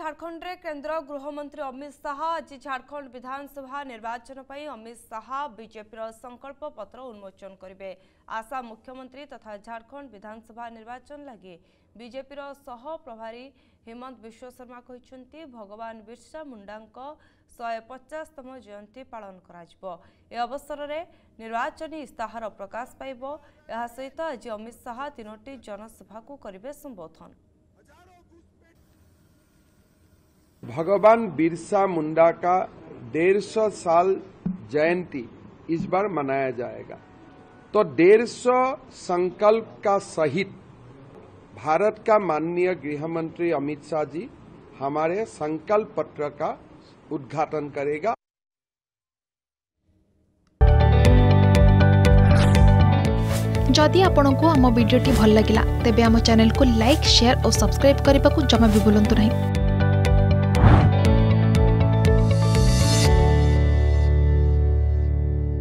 ଝାଡ଼ଖଣ୍ଡରେ କେନ୍ଦ୍ର ଗୃହମନ୍ତ୍ରୀ ଅମିତ ଶାହା ଆଜି ଝାଡ଼ଖଣ୍ଡ ବିଧାନସଭା ନିର୍ବାଚନ ପାଇଁ ଅମିତ ଶାହା ବିଜେପିର ସଂକଳ୍ପ ପତ୍ର ଉନ୍ମୋଚନ କରିବେ ଆସାମ ମୁଖ୍ୟମନ୍ତ୍ରୀ ତଥା ଝାଡ଼ଖଣ୍ଡ ବିଧାନସଭା ନିର୍ବାଚନ ଲାଗି ବିଜେପିର ସହ ପ୍ରଭାରୀ ହେମନ୍ତ ବିଶ୍ୱ ଶର୍ମା କହିଛନ୍ତି ଭଗବାନ ବିର୍ସା ମୁଣ୍ଡାଙ୍କ ଶହେ ପଚାଶତମ ଜୟନ୍ତୀ ପାଳନ କରାଯିବ ଏ ଅବସରରେ ନିର୍ବାଚନୀ ଇସ୍ତାହାର ପ୍ରକାଶ ପାଇବ ଏହା ସହିତ ଆଜି ଅମିତ ଶାହା ତିନୋଟି ଜନସଭାକୁ କରିବେ ସମ୍ବୋଧନ भगवान बिरसा मुंडा का डेढ़ सौ साल जयंती इस बार मनाया जाएगा। तो डेढ़ सौ संकल्प का सहित भारत का माननीय गृह मंत्री अमित शाह जी हमारे संकल्प पत्र का उद्घाटन करेगा। जदि आपंक आम भिडी भल लगा तेब आम चैनल को लाइक, शेयर और सब्सक्राइब करने को जमा भी बुलां नहीं।